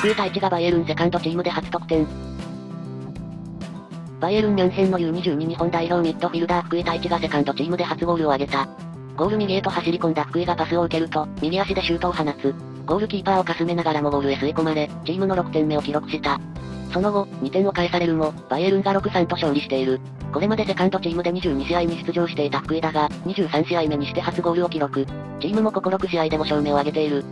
福井太一がバイエルンセカンドチームで初得点。バイエルンミュンヘンの U22 日本代表ミッドフィルダー福井太一がセカンドチームで初ゴールを挙げた。ゴール右へと走り込んだ福井がパスを受けると、右足でシュートを放つ。ゴールキーパーをかすめながらもゴールへ吸い込まれ、チームの6点目を記録した。その後、2点を返されるも、バイエルンが6-3と勝利している。これまでセカンドチームで22試合に出場していた福井だが、23試合目にして初ゴールを記録。チームもここ6試合で5勝目を挙げている。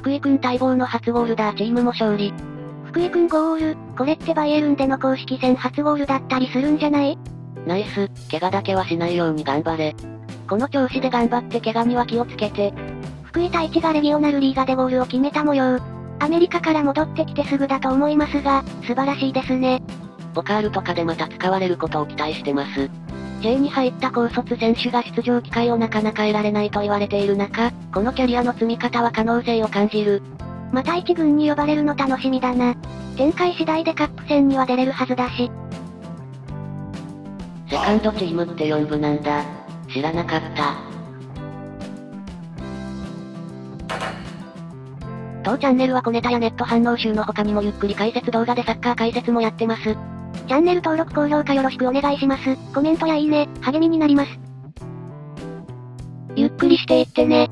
福井くん待望の初ゴールだ。チームも勝利。福井くんゴール、これってバイエルンでの公式戦初ゴールだったりするんじゃない？ナイス、怪我だけはしないように頑張れ。この調子で頑張って怪我には気をつけて。福井太一がレギオナルリーガでゴールを決めた模様。アメリカから戻ってきてすぐだと思いますが、素晴らしいですね。ボカールとかでまた使われることを期待してます。J に入った高卒選手が出場機会をなかなか得られないと言われている中、このキャリアの積み方は可能性を感じる。また一軍に呼ばれるの楽しみだな。展開次第でカップ戦には出れるはずだし。セカンドチームって4部なんだ。知らなかった。当チャンネルは小ネタやネット反応集の他にもゆっくり解説動画でサッカー解説もやってます。チャンネル登録高評価よろしくお願いします。コメントやいいね、励みになります。ゆっくりしていってね。